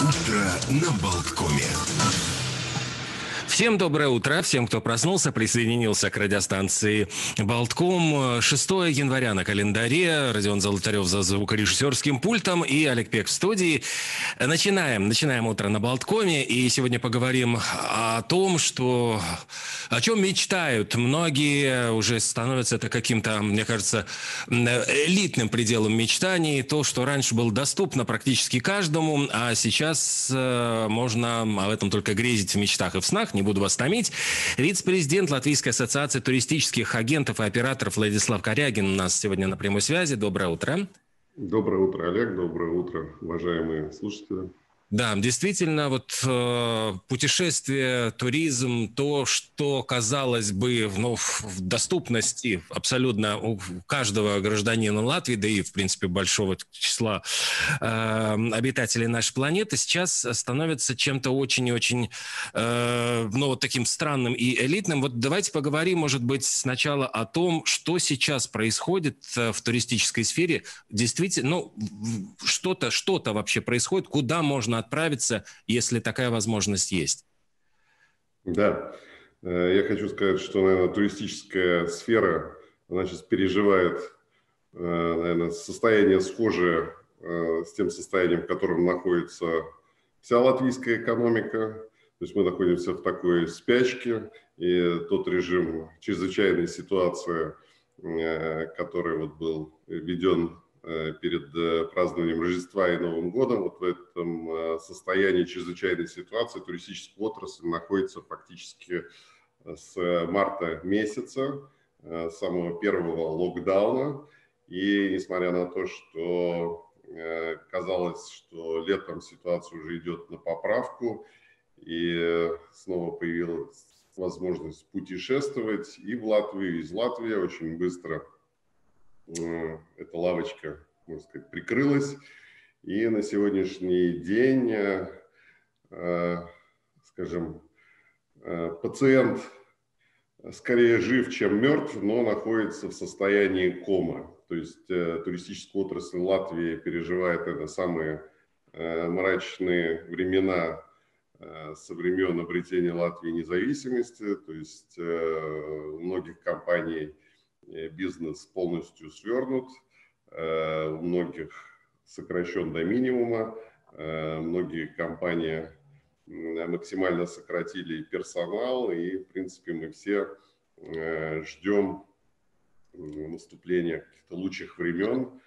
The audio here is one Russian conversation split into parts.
Утро на Болткоме. Всем доброе утро. Всем, кто проснулся, присоединился к радиостанции «Болтком». 6 января на календаре. Родион Золотарев за звукорежиссерским пультом и Олег Пек в студии. Начинаем. Начинаем утро на «Болткоме». И сегодня поговорим о том, что... О чем мечтают. Многие уже становятся это каким-то, мне кажется, элитным пределом мечтаний. То, что раньше было доступно практически каждому, а сейчас э, можно об этом только грезить в мечтах и в снах, не не буду вас томить. Вице-президент Латвийской ассоциации туристических агентов и операторов Владислав Корягин у нас сегодня на прямой связи. Доброе утро. Доброе утро, Олег. Доброе утро, уважаемые слушатели. Да, действительно, вот э, путешествие, туризм, то, что казалось бы ну, в доступности абсолютно у каждого гражданина Латвии, да и, в принципе, большого числа э, обитателей нашей планеты, сейчас становится чем-то очень и очень, э, ну, вот таким странным и элитным. Вот давайте поговорим, может быть, сначала о том, что сейчас происходит э, в туристической сфере. Действительно, ну, что-то, что-то вообще происходит, куда можно отправиться, если такая возможность есть. Да, э, я хочу сказать, что, наверное, туристическая сфера, она сейчас переживает, э, наверное, состояние схожее э, с тем состоянием, в котором находится вся латвийская экономика. То есть мы находимся в такой спячке, и тот режим чрезвычайной ситуации, который вот был введен перед э, празднованием Рождества и Новым годом. Вот в этом э, состоянии чрезвычайной ситуации туристическая отрасль находится фактически с марта месяца, самого первого локдауна. И несмотря на то, что казалось, что летом ситуация уже идет на поправку, и снова появилась возможность путешествовать и в Латвию, и из Латвии очень быстро – Э, эта лавочка, можно сказать, прикрылась. И на сегодняшний день, э, э, скажем, пациент скорее жив, чем мертв, но находится в состоянии кома. То есть туристическая отрасль Латвии переживает это самые мрачные времена со времен обретения Латвии независимости. То есть у многих компаний Э, бизнес полностью свернут, э, у многих сокращен до минимума, э, многие компании максимально сократили персонал, и, в принципе, мы все ждем наступления каких-то лучших времен,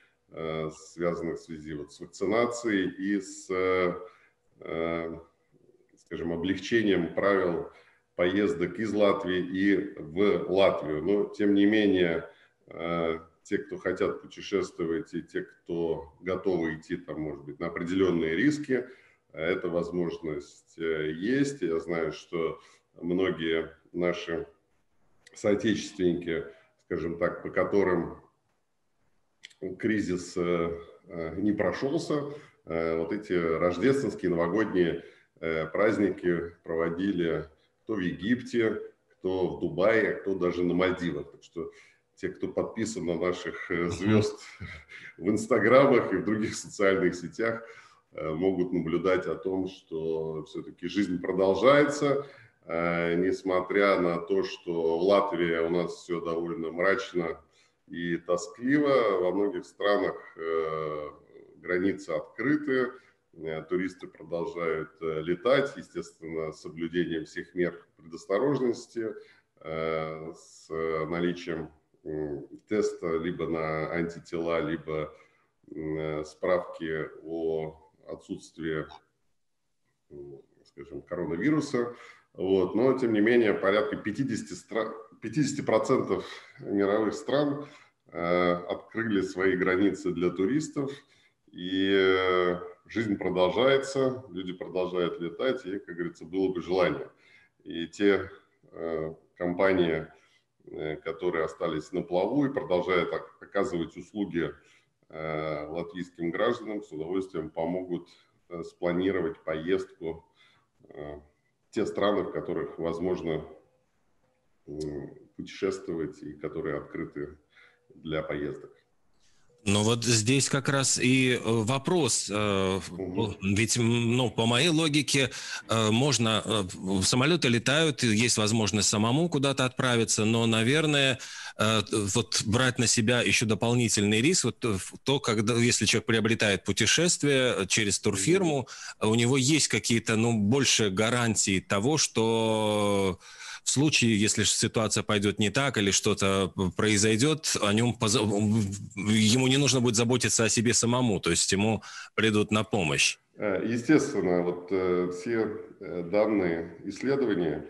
связанных в связи вот с вакцинацией и с, скажем, облегчением правил поездок из Латвии и в Латвию. Но, тем не менее, э, те, кто хотят путешествовать, и те, кто готовы идти, там, может быть, на определенные риски, э, эта возможность э, есть. Я знаю, что многие наши соотечественники, скажем так, по которым кризис не прошелся, вот эти рождественские, новогодние праздники проводили кто в Египте, кто в Дубае, а кто даже на Мальдивах. Так что те, кто подписан на наших э, звезд в инстаграмах и в других социальных сетях, э, могут наблюдать о том, что все-таки жизнь продолжается, э, несмотря на то, что в Латвии у нас все довольно мрачно и тоскливо, во многих странах границы открыты, туристы продолжают э, летать, естественно, с соблюдением всех мер предосторожности, э, с наличием теста либо на антитела, либо справки о отсутствии, скажем, коронавируса. Вот. Но, тем не менее, порядка 50%, стран, 50 мировых стран открыли свои границы для туристов. И жизнь продолжается, люди продолжают летать, и, как говорится, было бы желание. И те э, компании, э, которые остались на плаву и продолжают оказывать услуги э, латвийским гражданам, с удовольствием помогут э, спланировать поездку э, те страны, в которых возможно э, путешествовать и которые открыты для поездок. Ну вот здесь как раз и э, вопрос. Угу. Ведь, ну, по моей логике, можно... Самолеты летают, есть возможность самому куда-то отправиться, но, наверное, вот брать на себя еще дополнительный риск, вот то, когда, если человек приобретает путешествие через турфирму, у него есть какие-то, ну, больше гарантии того, что в случае, если ситуация пойдет не так или что-то произойдет, о нем ему не нужно будет заботиться о себе самому, то есть ему придут на помощь. Э, естественно, вот э, все э, данные исследования,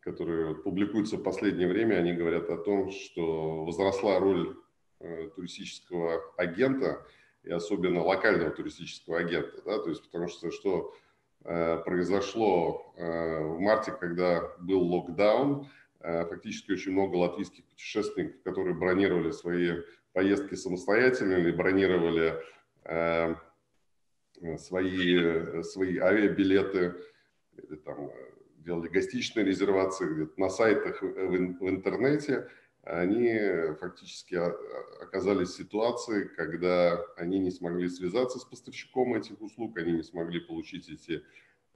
которые публикуются в последнее время, они говорят о том, что возросла роль туристического агента и особенно локального туристического агента, да, то есть потому что что Э, произошло э, в марте, когда был локдаун. Э, фактически очень много латвийских путешественников, которые бронировали свои поездки самостоятельно или бронировали свои, свои авиабилеты, или там делали гостичные резервации на сайтах в интернете, они фактически оказались в ситуации, когда они не смогли связаться с поставщиком этих услуг, они не смогли получить эти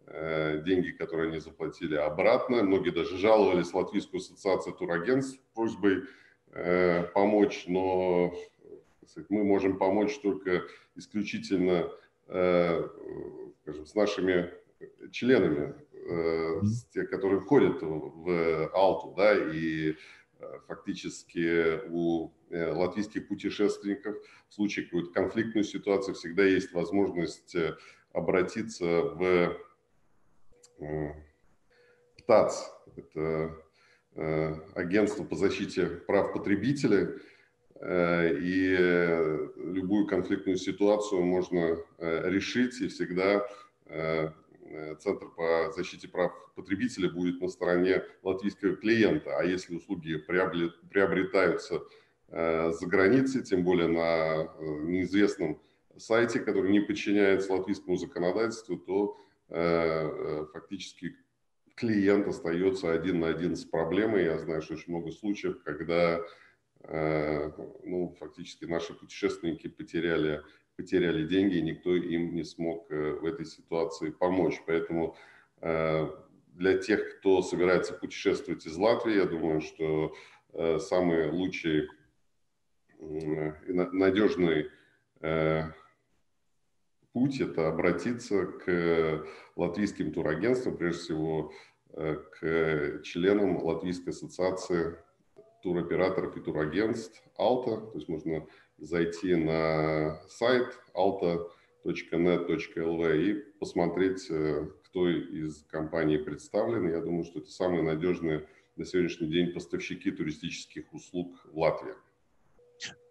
э, деньги, которые они заплатили, обратно. Многие даже жаловались в Латвийскую ассоциацию турагентств с просьбой э, помочь, но мы можем помочь только исключительно э, скажем, с нашими членами, э, с те, которые входят в Алту, да, и Э, фактически у э, латвийских путешественников. В случае какой-то конфликтной ситуации всегда есть возможность э, обратиться в ТАЦ, это агентство по защите прав потребителей, и любую конфликтную ситуацию можно решить и всегда Э, Центр по защите прав потребителя будет на стороне латвийского клиента. А если услуги приобретаются э, за границей, тем более на э, неизвестном сайте, который не подчиняется латвийскому законодательству, то фактически клиент остается один на один с проблемой. Я знаю, что очень много случаев, когда ну, фактически наши путешественники потеряли потеряли деньги, и никто им не смог э, в этой ситуации помочь. Поэтому э, для тех, кто собирается путешествовать из Латвии, я думаю, что э, самый лучший и надежный путь – это обратиться к латвийским турагентствам, прежде всего к членам Латвийской ассоциации туроператоров и турагентств «Алта». То есть можно зайти на сайт alta.net.lv и посмотреть, э, кто из компаний представлен. Я думаю, что это самые надежные на сегодняшний день поставщики туристических услуг в Латвии.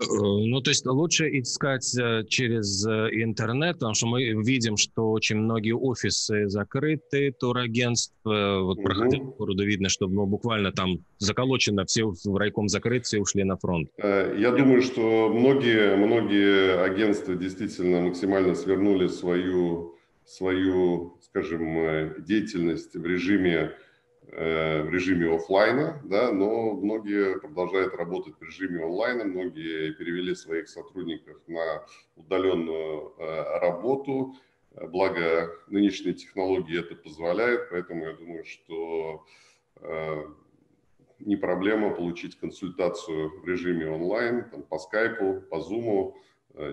Э, ну, то есть лучше искать э, через э, интернет, потому что мы видим, что очень многие офисы закрыты, турагентств, вот угу. проходя по городу, видно, что ну, буквально там заколочено, все в райком закрыты, все ушли на фронт. Я думаю, что многие, многие агентства действительно максимально свернули свою, свою, скажем, деятельность в режиме в режиме офлайна, да, но многие продолжают работать в режиме онлайна, многие перевели своих сотрудников на удаленную э, работу, благо нынешние технологии это позволяют, поэтому я думаю, что э, не проблема получить консультацию в режиме онлайн, там, по скайпу, по зуму,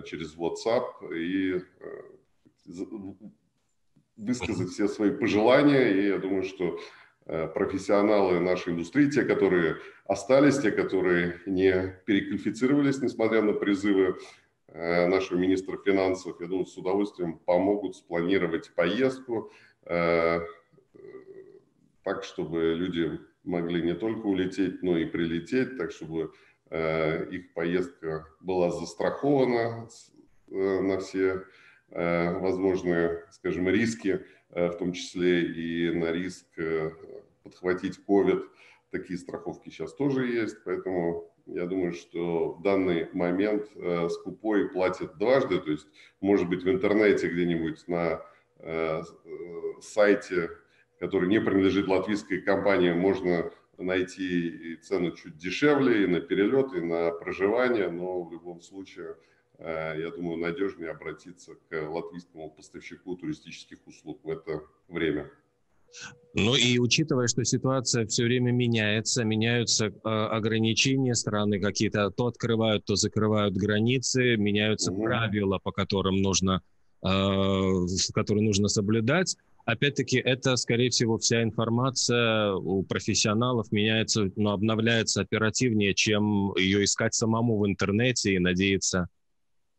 через WhatsApp и высказать все свои пожелания, и я думаю, что Э, профессионалы нашей индустрии, те, которые остались, те, которые не переквалифицировались, несмотря на призывы э, нашего министра финансов, я думаю, с удовольствием помогут спланировать поездку э, так, чтобы люди могли не только улететь, но и прилететь, так, чтобы их поездка была застрахована на все возможные, скажем, риски, в том числе и на риск подхватить COVID. Такие страховки сейчас тоже есть, поэтому я думаю, что в данный момент э, скупой платит дважды, то есть, может быть, в интернете где-нибудь на э, сайте, который не принадлежит латвийской компании, можно найти цену чуть дешевле и на перелет, и на проживание, но в любом случае я думаю, надежнее обратиться к латвийскому поставщику туристических услуг в это время. Ну и учитывая, что ситуация все время меняется, меняются э, ограничения, страны какие-то то открывают, то закрывают границы, меняются угу. правила, по которым нужно, э, которые нужно соблюдать. Опять-таки, это, скорее всего, вся информация у профессионалов меняется, но обновляется оперативнее, чем ее искать самому в интернете и надеяться.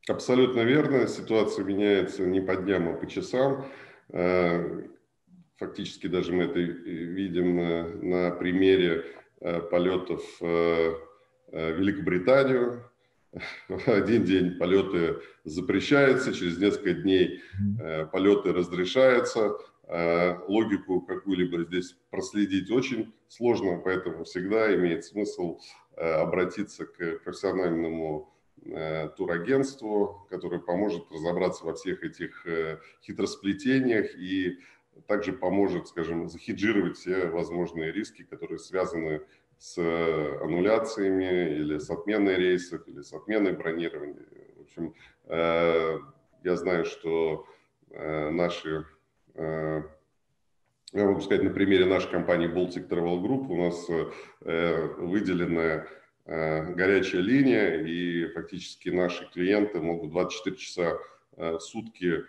Абсолютно верно. Ситуация меняется не по дням, а по часам. Э, фактически даже мы это видим на, на примере э, полетов э, в Великобританию. В один день полеты запрещаются, через несколько дней полеты разрешаются. Логику какую-либо здесь проследить очень сложно, поэтому всегда имеет смысл обратиться к профессиональному турагентству, которое поможет разобраться во всех этих хитросплетениях и также поможет, скажем, захеджировать все возможные риски, которые связаны с аннуляциями или с отменой рейсов, или с отменой бронирования. В общем, э, я знаю, что э, наши, э, я могу сказать на примере нашей компании Baltic Travel Group, у нас выделена горячая линия, и фактически наши клиенты могут 24 часа в сутки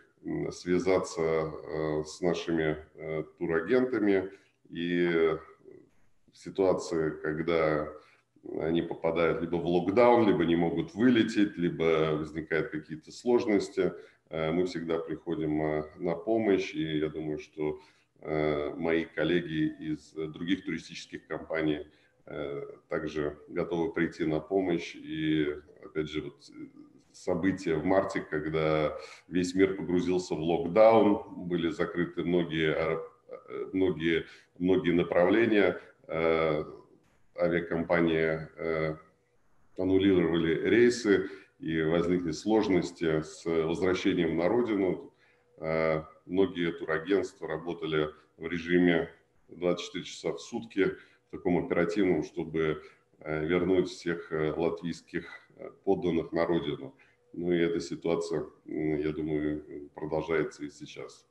связаться э, с нашими э, турагентами. И в ситуации, когда они попадают либо в локдаун, либо не могут вылететь, либо возникают какие-то сложности, э, мы всегда приходим на помощь, и я думаю, что мои коллеги из других туристических компаний также готовы прийти на помощь. И, опять же, вот события в марте, когда весь мир погрузился в локдаун, были закрыты многие, э, многие, многие направления, э, авиакомпании э, аннулировали рейсы и возникли сложности с возвращением на родину. Многие турагентства работали в режиме 24 часа в сутки, таком оперативном, чтобы вернуть всех латвийских подданных на родину. Ну и эта ситуация, я думаю, продолжается и сейчас.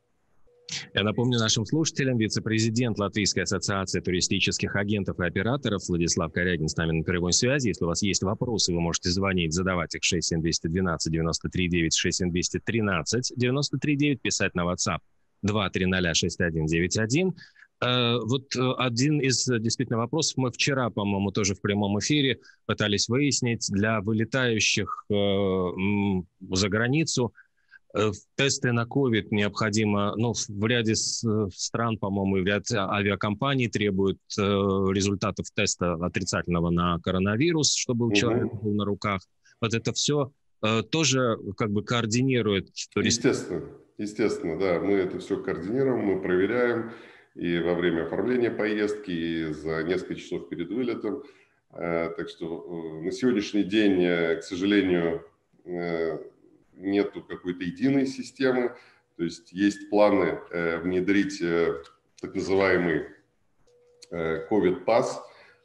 Я напомню нашим слушателям, вице-президент Латвийской ассоциации туристических агентов и операторов Владислав Корягин с нами на прямой связи. Если у вас есть вопросы, вы можете звонить, задавать их 67212 93 9 67213 93 9, писать на WhatsApp 230 6191. Э, вот э, один из э, действительно вопросов мы вчера, по-моему, тоже в прямом эфире пытались выяснить для вылетающих за границу тесты на COVID необходимо, ну, в ряде стран, по-моему, в ряд авиакомпаний требуют результатов теста отрицательного на коронавирус, чтобы у человека был на руках. Вот это все тоже как бы координирует. Естественно, естественно, да, мы это все координируем, мы проверяем и во время оформления поездки, и за несколько часов перед вылетом. Э, так что э, на сегодняшний день, э, к сожалению, нету какой-то единой системы. То есть есть планы внедрить так называемый COVID-пас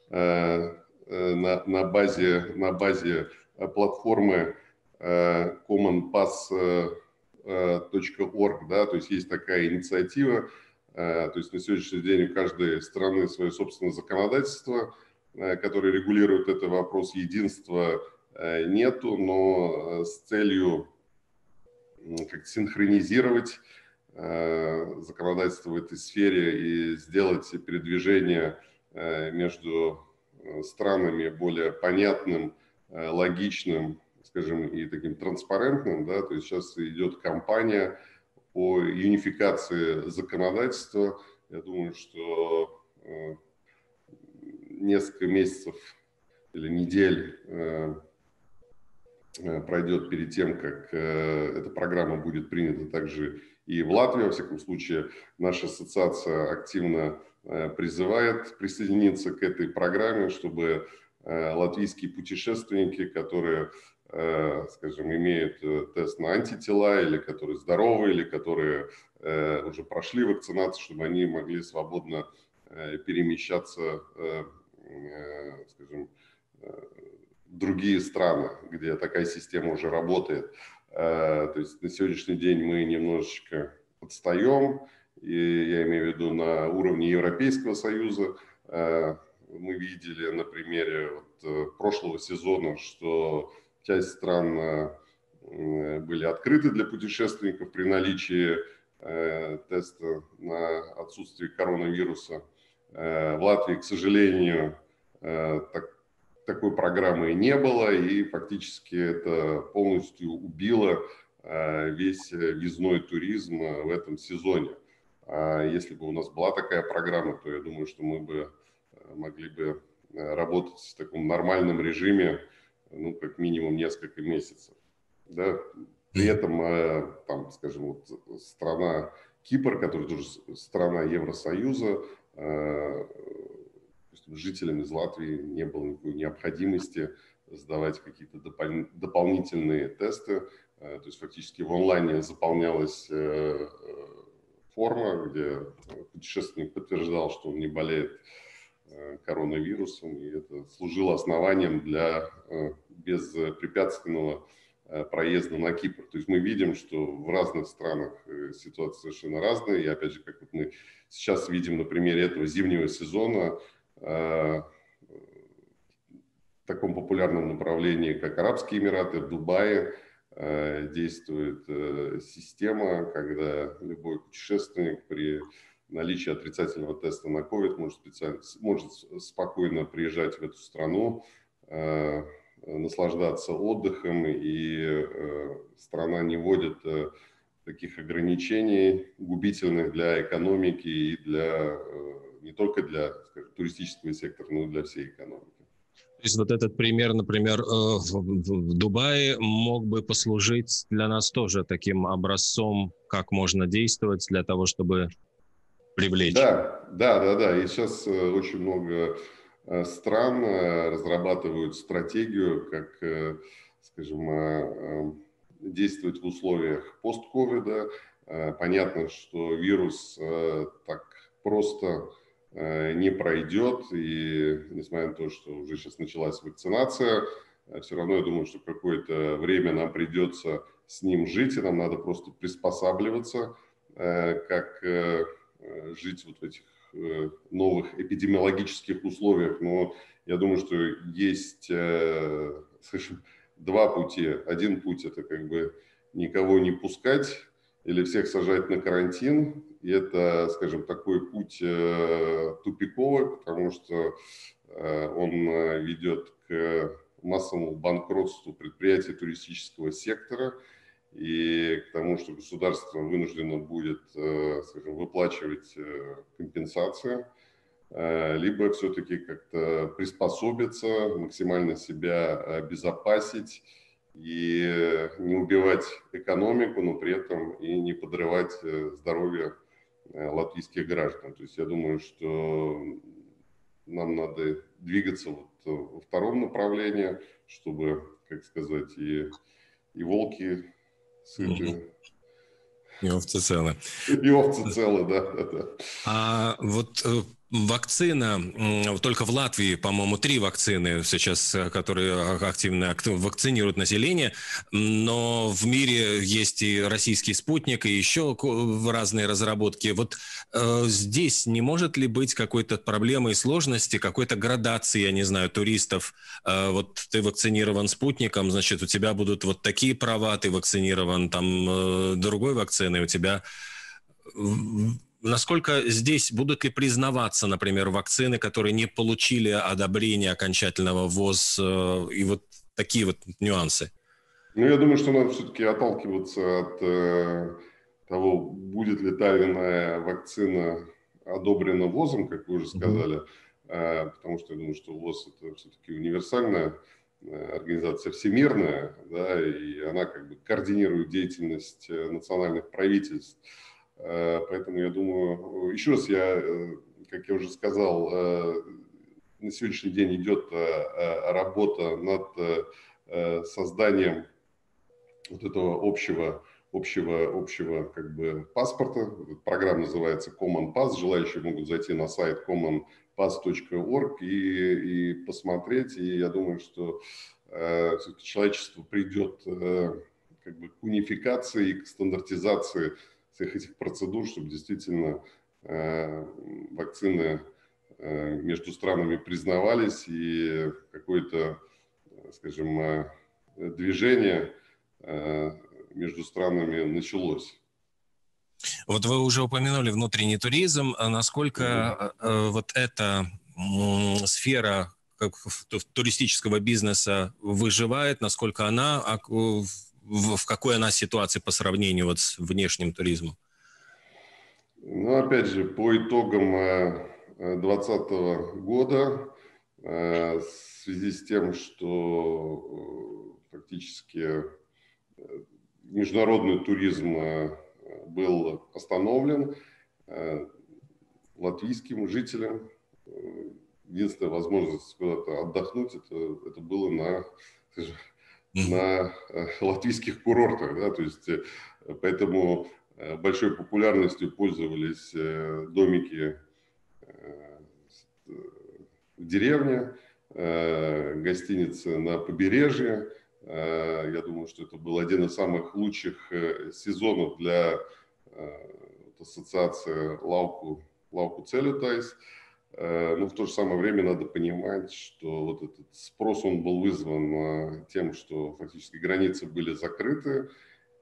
на, на, базе, на базе платформы commonpass.org. Да, то есть есть такая инициатива, то есть на сегодняшний день у каждой страны свое собственное законодательство, э, которое регулирует этот вопрос. Единства э, нету, но с целью как синхронизировать законодательство в этой сфере и сделать передвижение между странами более понятным, логичным, скажем, и таким транспарентным, да, то есть сейчас идет кампания по юнификации законодательства. Я думаю, что э, несколько месяцев или недель э, э, пройдет перед тем, как эта программа будет принята также и в Латвии. Во всяком случае, наша ассоциация активно призывает присоединиться к этой программе, чтобы латвийские путешественники, которые скажем, имеют э, тест на антитела или которые здоровы, или которые э, уже прошли вакцинацию, чтобы они могли свободно перемещаться, скажем, другие страны, где такая система уже работает. То есть на сегодняшний день мы немножечко отстаем, и я имею в виду на уровне Европейского Союза. Мы видели на примере вот прошлого сезона, что часть стран были открыты для путешественников при наличии Э, теста на отсутствие коронавируса. Э, в Латвии, к сожалению, э, так, такой программы не было, и фактически это полностью убило весь визной туризм в этом сезоне. А если бы у нас была такая программа, то я думаю, что мы бы могли бы работать в таком нормальном режиме, ну, как минимум несколько месяцев. Да, при этом, э, там, скажем, вот страна Кипр, которая тоже страна Евросоюза, э, жителям из Латвии не было никакой необходимости сдавать какие-то допол- дополнительные тесты. Э, то есть фактически в онлайне заполнялась форма, где путешественник подтверждал, что он не болеет коронавирусом, и это служило основанием для беспрепятственного Э, проезда на Кипр. То есть мы видим, что в разных странах э, ситуация совершенно разная. И опять же, как вот мы сейчас видим на примере этого зимнего сезона, э, в таком популярном направлении, как Арабские Эмираты, в Дубае, действует система, когда любой путешественник при наличии отрицательного теста на COVID может, специально, может спокойно приезжать в эту страну, наслаждаться отдыхом, и э, страна не вводит э, таких ограничений губительных для экономики и для э, не только для скажем, туристического сектора, но и для всей экономики. То есть вот этот пример, например, в Дубае мог бы послужить для нас тоже таким образцом, как можно действовать для того, чтобы привлечь. Да, да, да, да. И сейчас очень много Э, стран э, разрабатывают стратегию, как, э, скажем, действовать в условиях постковида. Понятно, что вирус так просто не пройдет, и несмотря на то, что уже сейчас началась вакцинация, все равно я думаю, что какое-то время нам придется с ним жить, и нам надо просто приспосабливаться, как жить вот в этих Э, новых эпидемиологических условиях, но я думаю, что есть, э, скажем, два пути. Один путь – это как бы никого не пускать или всех сажать на карантин. И это, скажем, такой путь э, тупиковый, потому что он ведет к массовому банкротству предприятий туристического сектора – и к тому, что государство вынуждено будет, э, скажем, выплачивать э, компенсацию, э, либо все-таки как-то приспособиться, максимально себя обезопасить и не убивать экономику, но при этом и не подрывать здоровье латвийских граждан. То есть я думаю, что нам надо двигаться вот во втором направлении, чтобы, как сказать, и, и волки сыты. И овцы целы. И овцы целы, да. да. А вот э, Вакцина, только в Латвии, по-моему, три вакцины сейчас, э, которые активно вакцинируют население, но в мире есть и российский спутник, и еще разные разработки. Вот э, здесь не может ли быть какой-то проблемы и сложности, какой-то градации, я не знаю, туристов? Э, вот ты вакцинирован спутником, значит, у тебя будут вот такие права, ты вакцинирован там э, другой вакциной, у тебя Насколько здесь будут ли признаваться, например, вакцины, которые не получили одобрения окончательного ВОЗ э, и вот такие вот нюансы? Ну, я думаю, что надо все-таки отталкиваться от э, того, будет ли та или иная вакцина одобрена ВОЗом, как вы уже сказали, э, потому что я думаю, что ВОЗ это все-таки универсальная э, организация всемирная, да, и она как бы координирует деятельность э, национальных правительств. Э, поэтому я думаю, еще раз я, э, как я уже сказал, э, на сегодняшний день идет работа над созданием вот этого общего общего, общего как бы паспорта. Программа называется Common Pass. Желающие могут зайти на сайт commonpass.org и, и посмотреть. И я думаю, что человечество придет как бы к унификации и к стандартизации всех этих процедур, чтобы действительно вакцины между странами признавались и какое-то, скажем, движение между странами началось. Вот вы уже упомянули внутренний туризм. А насколько mm-hmm. вот эта сфера как туристического бизнеса выживает, насколько она, а, в какой она ситуации по сравнению вот с внешним туризмом? Ну, опять же, по итогам 2020 года, в связи с тем, что фактически международный туризм э, был остановлен э, латвийским жителям. Э, единственная возможность куда-то отдохнуть, это, это было на, на латвийских курортах. Да? То есть, поэтому большой популярностью пользовались домики в деревне, гостиницы на побережье, Э, я думаю, что это был один из самых лучших э, сезонов для э, ассоциации Lauku, Lauku ceļotājs. Но в то же самое время надо понимать, что вот этот спрос, он был вызван тем, что фактически границы были закрыты.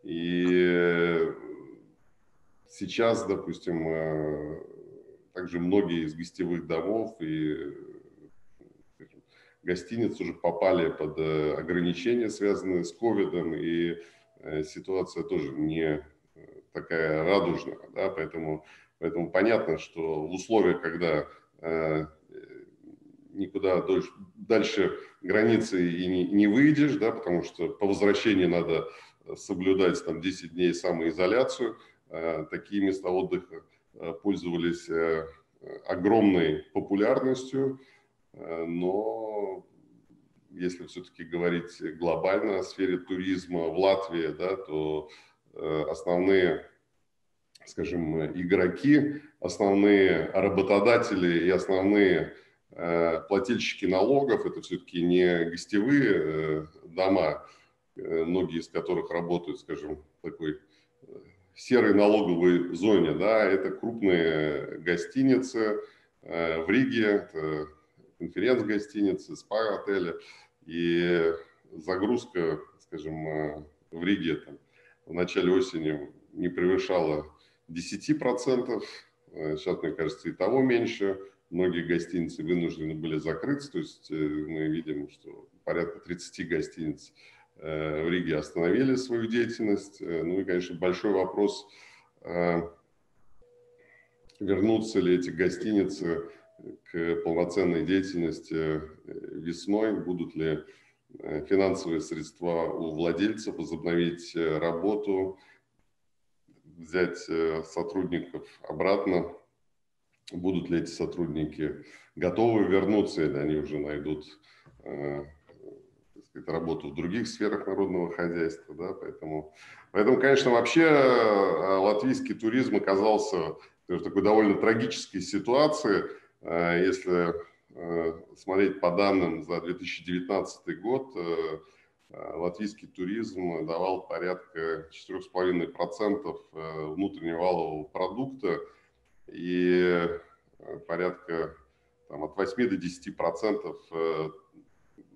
И сейчас, допустим, также многие из гостевых домов и гостиниц уже попали под э, ограничения, связанные с ковидом, и э, ситуация тоже не э, такая радужная, да, поэтому, поэтому понятно, что в условиях, когда э, никуда дольше, дальше границы и не, не выйдешь, да, потому что по возвращении надо соблюдать там 10 дней самоизоляцию, э, такие места отдыха э, пользовались э, огромной популярностью, Э, но если все-таки говорить глобально о сфере туризма в Латвии, да, то э, основные, скажем, игроки, основные работодатели и основные э, плательщики налогов, это все-таки не гостевые дома, многие из которых работают, скажем, в такой серой налоговой зоне, да, это крупные гостиницы в Риге, конференц-гостиницы, спа-отели. И загрузка, скажем, э, в Риге там, в начале осени не превышала 10%. Э, сейчас, мне кажется, и того меньше. Многие гостиницы вынуждены были закрыться. То есть э, мы видим, что порядка 30 гостиниц в Риге остановили свою деятельность. Ну и, конечно, большой вопрос, вернутся ли эти гостиницы к полноценной деятельности э, весной, будут ли э, финансовые средства у владельцев, возобновить э, работу, взять сотрудников обратно, будут ли эти сотрудники готовы вернуться, или они уже найдут сказать, работу в других сферах народного хозяйства. Да? Поэтому, поэтому, конечно, вообще латвийский туризм оказался в такой довольно трагической ситуации – Э, если э, смотреть по данным за 2019 год, э, латвийский туризм давал порядка 4,5% внутреннего валового продукта и порядка там, от 8 до 10%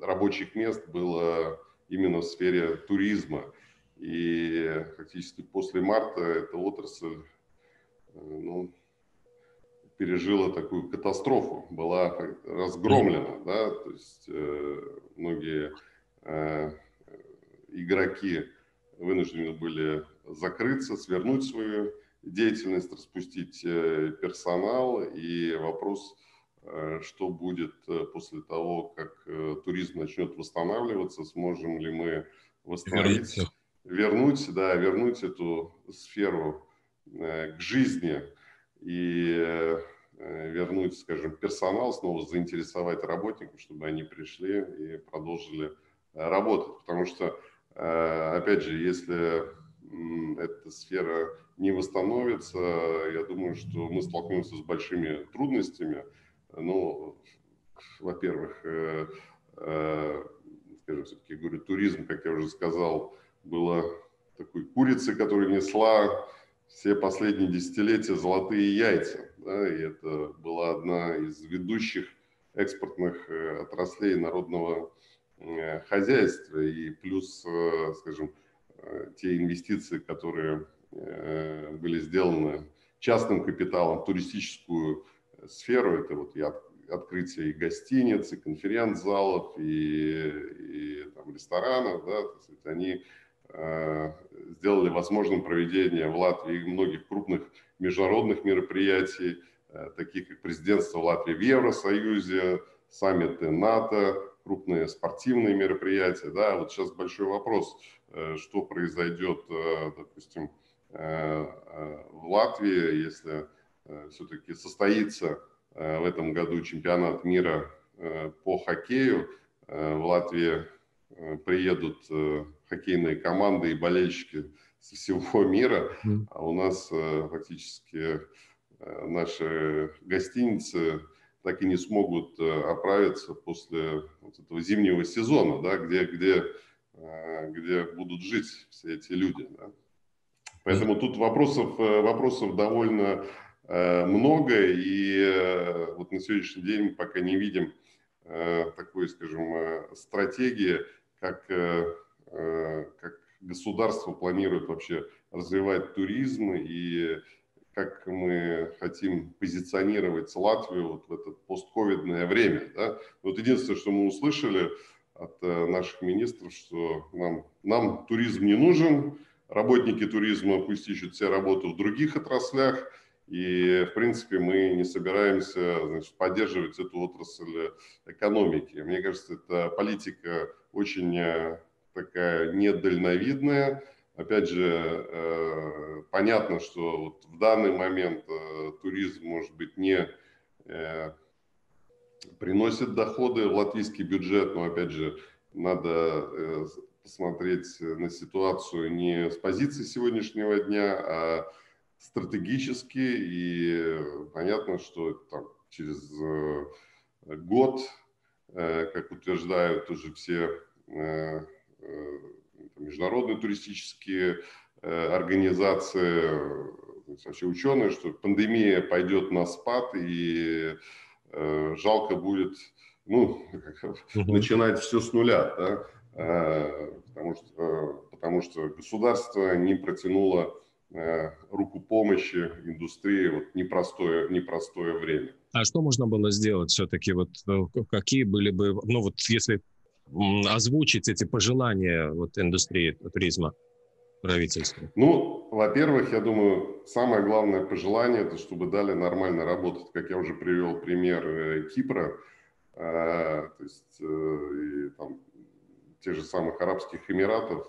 рабочих мест было именно в сфере туризма. И фактически после марта эта отрасль ну, пережила такую катастрофу, была разгромлена, да, то есть э, многие э, игроки вынуждены были закрыться, свернуть свою деятельность, распустить э, персонал, и вопрос, э, что будет э, после того, как туризм начнет восстанавливаться, сможем ли мы восстановить, вернуть, да, вернуть эту сферу к жизни, и вернуть, скажем, персонал, снова заинтересовать работников, чтобы они пришли и продолжили работать. Потому что, опять же, если эта сфера не восстановится, я думаю, что мы столкнемся с большими трудностями. Ну, во-первых, скажем, все-таки говорю, туризм, как я уже сказал, была такой курицей, которая несла все последние десятилетия золотые яйца. Да, и это была одна из ведущих экспортных э, отраслей народного э, хозяйства. И плюс, э, скажем, те инвестиции, которые были сделаны частным капиталом туристическую сферу, это вот и открытие и гостиниц, и конференц-залов, и, и там, ресторанов, да, они э, сделали возможным проведение в Латвии многих крупных международных мероприятий, э, таких как президентство Латвии в Евросоюзе, саммиты НАТО, крупные спортивные мероприятия. Да, вот сейчас большой вопрос, э, что произойдет, э, допустим, э, в Латвии, если все-таки состоится в этом году чемпионат мира по хоккею. В Латвии приедут хоккейные команды и болельщики со всего мира, а у нас фактически наши гостиницы так и не смогут оправиться после вот этого зимнего сезона, да, где, где, где будут жить все эти люди. Да. Поэтому тут вопросов, вопросов довольно Э, много, и э, вот на сегодняшний день мы пока не видим э, такой, скажем, стратегии, как, как государство планирует вообще развивать туризм и как мы хотим позиционировать Латвию вот в это постковидное время. Да? Вот единственное, что мы услышали от наших министров, что нам, нам туризм не нужен, работники туризма пусть ищут себе работу в других отраслях, и, в принципе, мы не собираемся значит, поддерживать эту отрасль экономики. Мне кажется, это политика очень э, такая недальновидная. Опять же, э, понятно, что вот в данный момент э, туризм, может быть, не приносит доходы в латвийский бюджет, но, опять же, надо посмотреть на ситуацию не с позиции сегодняшнего дня, а стратегически, и понятно, что там, через э, год, э, как утверждают уже все э, международные туристические организации, вообще ученые, что пандемия пойдет на спад, и жалко будет ну, начинать все с нуля, да? потому, что, потому что государство не протянуло Э, руку помощи индустрии вот непростое, непростое время. А что можно было сделать все-таки? Вот э, какие были бы, ну вот если озвучить эти пожелания вот индустрии туризма правительства? Ну, во-первых, я думаю, самое главное пожелание, это чтобы дали нормально работать. Как я уже привел пример э, Кипра, то есть и, там, тех же самых Арабских Эмиратов,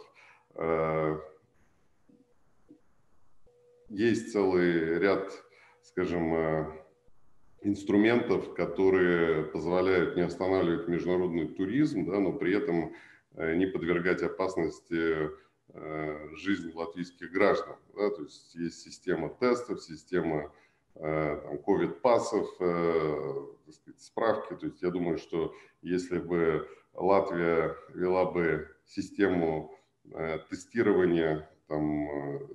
есть целый ряд, скажем, э, инструментов, которые позволяют не останавливать международный туризм, да, но при этом э, не подвергать опасности э, жизнь латвийских граждан. Да, то есть есть система тестов, система там, ковид-пассов, справки. То есть я думаю, что если бы Латвия вела бы систему тестирования там,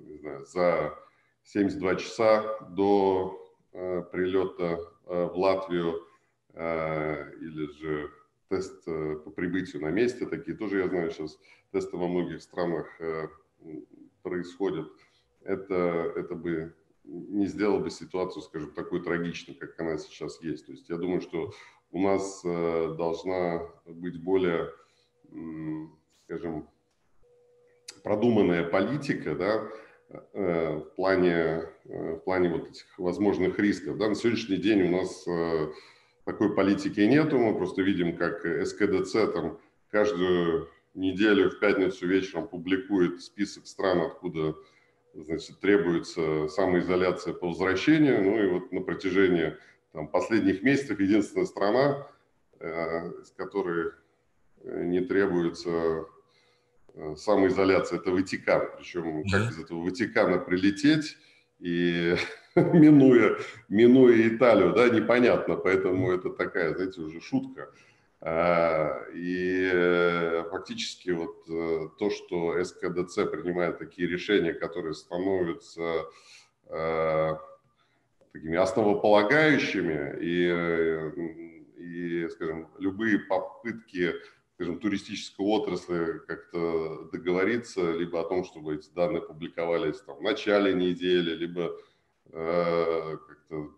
не знаю, за 72 часа до э, прилета э, в Латвию э, или же тест э, по прибытию на месте, такие тоже, я знаю, сейчас тесты во многих странах э, происходят. Это, это бы не сделало бы ситуацию, скажем, такой трагичной, как она сейчас есть. То есть я думаю, что у нас э, должна быть более, скажем, продуманная политика, да, Э, в плане, э, в плане вот этих возможных рисков. Да, на сегодняшний день у нас э, такой политики нету, мы просто видим, как СКДЦ там каждую неделю в пятницу вечером публикует список стран, откуда значит, требуется самоизоляция по возвращению. Ну и вот на протяжении там, последних месяцев единственная страна, э, из которой не требуется Э, самоизоляция – это Ватикан. Причем как из этого Ватикана прилететь и минуя, минуя Италию, да, непонятно. Поэтому это такая, знаете, уже шутка. И фактически вот то, что СКДЦ принимает такие решения, которые становятся такими основополагающими и, и скажем, любые попытки скажем, туристической отрасли как-то договориться либо о том, чтобы эти данные публиковались там, в начале недели, либо э, как-то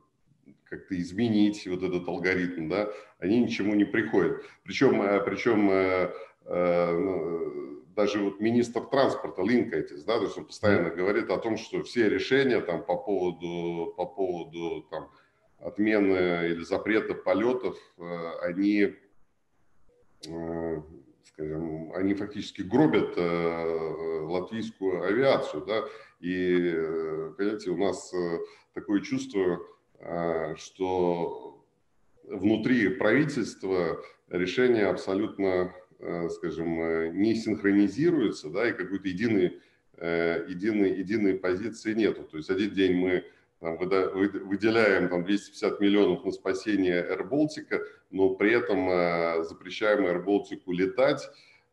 как изменить вот этот алгоритм, да, они ничему не приходят. Причем, э, причем э, э, ну, даже вот министр транспорта Линкайтис, да, то есть он постоянно говорит о том, что все решения там по поводу, по поводу там, отмены или запрета полетов, э, они скажем, они фактически гробят э, латвийскую авиацию, да, и, э, понимаете, у нас такое чувство, что внутри правительства решения абсолютно, скажем, не синхронизируются, да, и какой-то единой, единой, единой позиции нету. То есть один день мы там, выделяем там, 250 миллионов на спасение AirBaltic, но при этом э, запрещаем AirBaltic летать.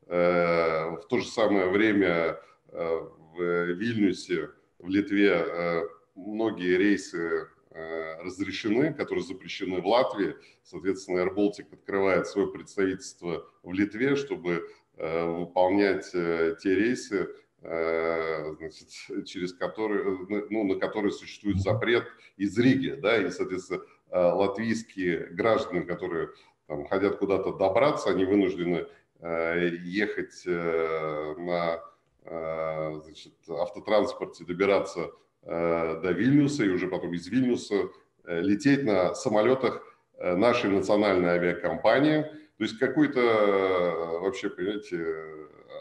Э, в то же самое время э, в Вильнюсе, в Литве, э, многие рейсы э, разрешены, которые запрещены в Латвии. Соответственно, AirBaltic открывает свое представительство в Литве, чтобы э, выполнять те рейсы, Э, значит, через которые, э, ну, на которые существует запрет из Риги, да, и, соответственно, э, латвийские граждане, которые там, хотят куда-то добраться, они вынуждены ехать на значит, автотранспорте, добираться до Вильнюса и уже потом из Вильнюса лететь на самолетах нашей национальной авиакомпании. То есть какой-то вообще, понимаете,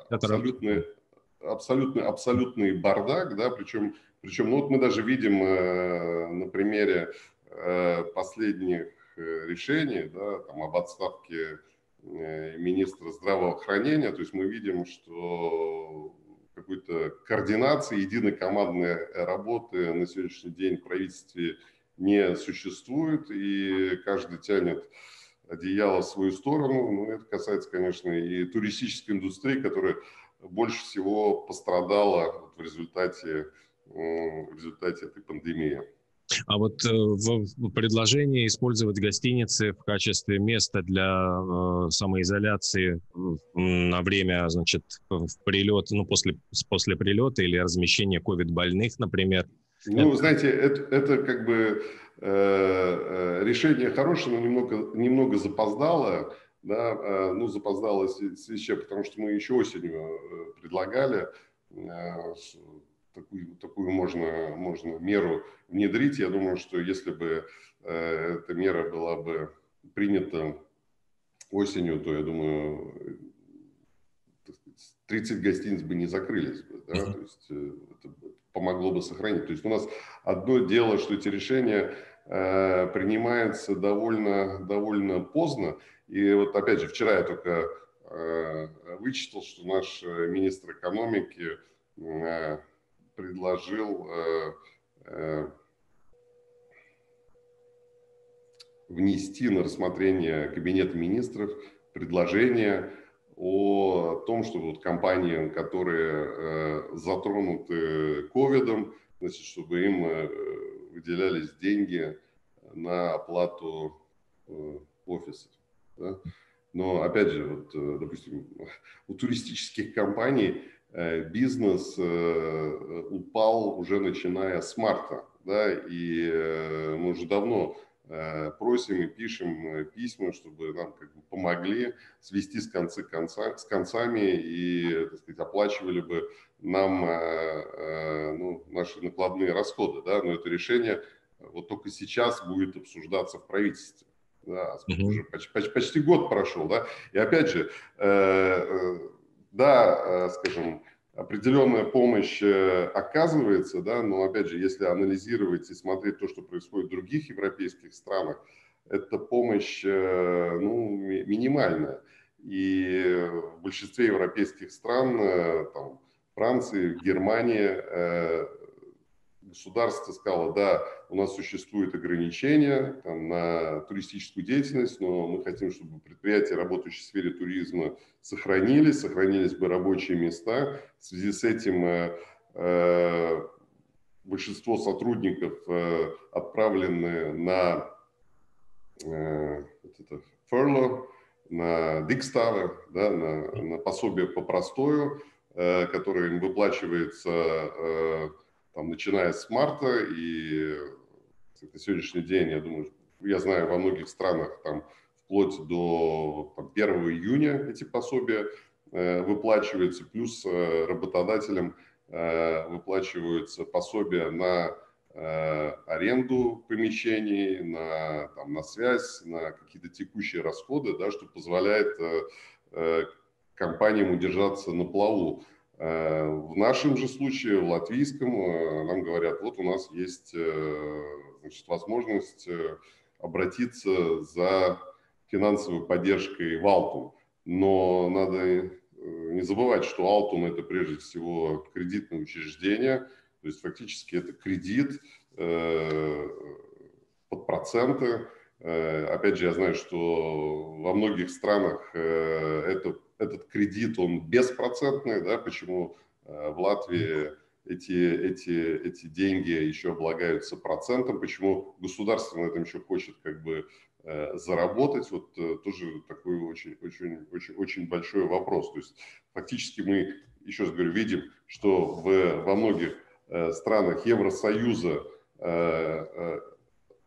абсолютный абсолютный, абсолютный бардак, да, причем, причем, ну вот мы даже видим э, на примере э, последних э, решений, да, там, об отставке э, министра здравоохранения, то есть мы видим, что какой-то координации, единой командной работы на сегодняшний день в правительстве не существует, и каждый тянет одеяло в свою сторону. Ну, это касается, конечно, и туристической индустрии, которая больше всего пострадала в результате, в результате этой пандемии. А вот э, в предложении использовать гостиницы в качестве места для э, самоизоляции на время, значит, в прилет, ну, после, после прилета или размещения ковид-больных, например. Ну, это... знаете, это, это как бы э, э решение хорошее, но немного, немного запоздало да, э, ну, запоздало еще, потому что мы еще осенью э, предлагали э, такую, такую можно, можно меру внедрить. Я думаю, что если бы эта мера была бы принята осенью, то, я думаю, 30 гостиниц бы не закрылись бы, да, то есть это помогло бы сохранить. То есть у нас одно дело, что эти решения э, принимаются довольно, довольно поздно, и вот опять же, вчера я только э, вычитал, что наш э, министр экономики э, предложил внести на рассмотрение Кабинета министров предложение о том, что вот компаниям, которые затронуты ковидом, значит, чтобы им выделялись деньги на оплату офисов. Да? Но опять же, вот, э, допустим, у туристических компаний э, бизнес э, упал уже начиная с марта, да, и мы уже давно просим и пишем письма, чтобы нам как бы помогли свести с, концы конца, с концами и, так сказать, оплачивали бы нам ну, наши накладные расходы, да, но это решение вот только сейчас будет обсуждаться в правительстве. Да, угу. уже почти, почти год прошел, да. И опять же, э, э, да, э, скажем, определенная помощь э, оказывается, да, но опять же, если анализировать и смотреть то, что происходит в других европейских странах, эта помощь, ну, минимальная. И в большинстве европейских стран, там, Франции, Германии, государство сказало, да, у нас существуют ограничения там, на туристическую деятельность, но мы хотим, чтобы предприятия, работающие в сфере туризма, сохранились, сохранились бы рабочие места. В связи с этим э, э, большинство сотрудников э, отправлены на э, вот на дикставы, да, на, на пособие по простою, э, которое им выплачивается э, там, начиная с марта и на сегодняшний день, я думаю, я знаю, во многих странах там вплоть до там, 1 июня эти пособия э, выплачиваются, плюс э, работодателям э, выплачиваются пособия на э, аренду помещений, на, там, на связь, на какие-то текущие расходы, да, что позволяет э, э, компаниям удержаться на плаву. Э, в нашем же случае, в латвийском, э, нам говорят, вот у нас есть э, значит, возможность обратиться за финансовой поддержкой в Алтум. Но надо не забывать, что Алтум – это прежде всего кредитное учреждение, то есть фактически это кредит под проценты. Опять же, я знаю, что во многих странах это этот кредит, он беспроцентный, да, почему э, в Латвии эти, эти, эти деньги еще облагаются процентом, почему государство на этом еще хочет как бы э, заработать, вот э, тоже такой очень, очень, очень, очень большой вопрос. То есть фактически мы, еще раз говорю, видим, что в, во многих странах Евросоюза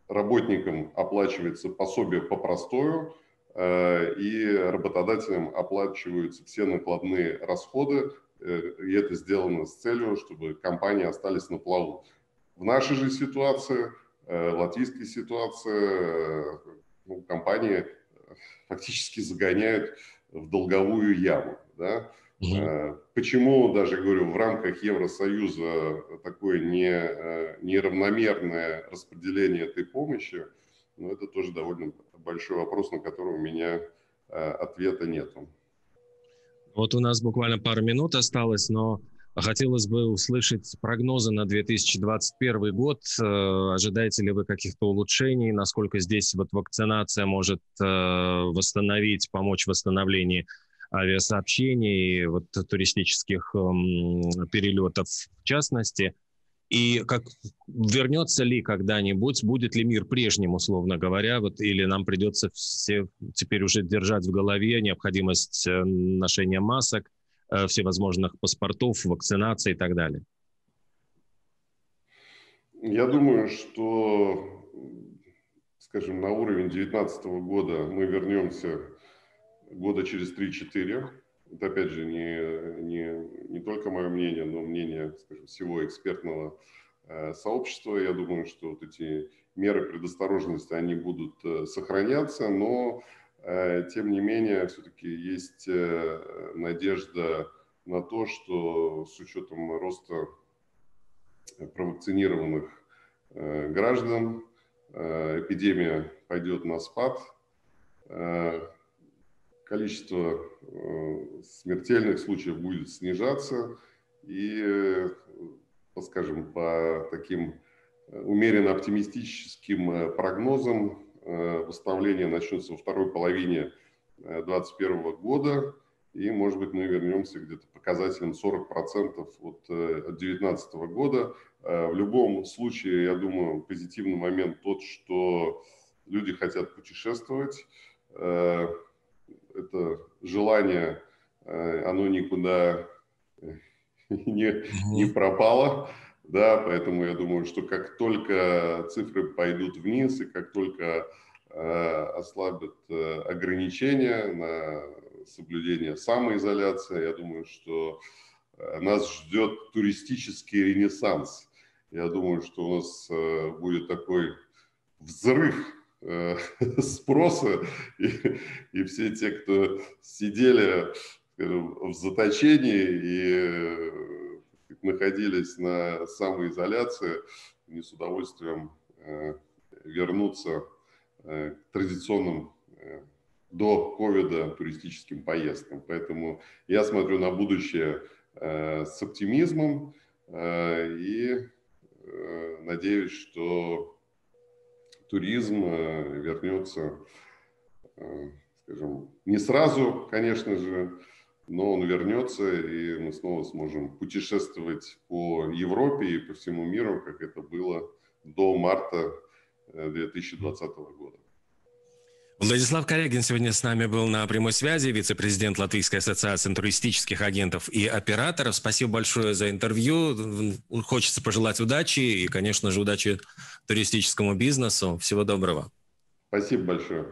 работникам оплачивается пособие по простою, и работодателям оплачиваются все накладные расходы, э, и это сделано с целью, чтобы компании остались на плаву. В нашей же ситуации, э, латвийской ситуации, ну, компании фактически загоняют в долговую яму. Да? Угу. Почему, даже говорю, в рамках Евросоюза такое не, неравномерное распределение этой помощи, ну, это тоже довольно большой вопрос, на который у меня э, ответа нет. Вот у нас буквально пару минут осталось, но хотелось бы услышать прогнозы на 2021 год. Э, ожидаете ли вы каких-то улучшений? Насколько здесь вот вакцинация может э, восстановить, помочь в восстановлении авиасообщений, вот туристических эм, перелетов в частности – и как вернется ли когда-нибудь, будет ли мир прежним, условно говоря, вот, или нам придется все теперь уже держать в голове необходимость э, ношения масок, э, всевозможных паспортов, вакцинации и так далее? Я думаю, что, скажем, на уровень 2019 года мы вернемся года через 3-4 это опять же не, не, не только мое мнение, но мнение скажем, всего экспертного э, сообщества. Я думаю, что вот эти меры предосторожности, они будут э, сохраняться, но э, тем не менее все-таки есть надежда на то, что с учетом роста провакцинированных граждан эпидемия пойдет на спад количество э, смертельных случаев будет снижаться, и, э, скажем, по таким э, умеренно оптимистическим прогнозам восстановление начнется во второй половине 2021 года, и, может быть, мы вернемся где-то показателям 40% от 2019 года. В любом случае, я думаю, позитивный момент тот, что люди хотят путешествовать, это желание, э, оно никуда э, не, не пропало, да, поэтому я думаю, что как только цифры пойдут вниз и как только э, ослабят э, ограничения на соблюдение самоизоляции, я думаю, что нас ждет туристический ренессанс. Я думаю, что у нас э, будет такой взрыв спроса, и, и все те, кто сидели в заточении и э, находились на самоизоляции, они с удовольствием э, вернутся к традиционным до ковида туристическим поездкам. Поэтому я смотрю на будущее с оптимизмом и надеюсь, что туризм вернется, скажем, не сразу, конечно же, но он вернется, и мы снова сможем путешествовать по Европе и по всему миру, как это было до марта 2020 года. Владислав Корягин сегодня с нами был на прямой связи, вице-президент Латвийской ассоциации туристических агентов и операторов. Спасибо большое за интервью. Хочется пожелать удачи и, конечно же, удачи туристическому бизнесу. Всего доброго. Спасибо большое.